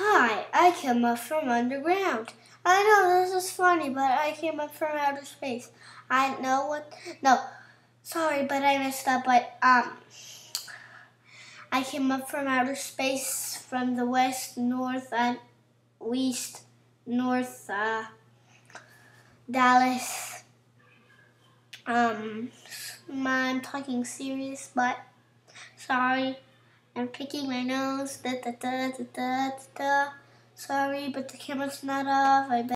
Hi, I came up from underground. I know this is funny, but I came up from outer space. I know what. No, sorry, but I messed up. But um, I came up from outer space from the west, north, and east, north, uh, Dallas. Um, I'm talking serious, but sorry. I'm picking my nose. Da, da, da, da, da, da. Sorry, but the camera's not off. I bet.